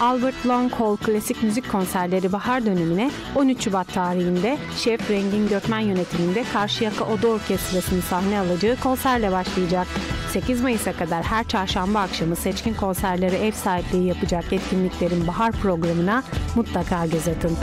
Albert Long Hall Klasik Müzik Konserleri bahar dönemine 13 Şubat tarihinde Şef Rengin Gökmen yönetiminde Karşıyaka Oda Orkestrası'nın sahne alacağı konserle başlayacak. 8 Mayıs'a kadar her çarşamba akşamı seçkin konserleri ev sahipliği yapacak etkinliklerin bahar programına mutlaka göz atın.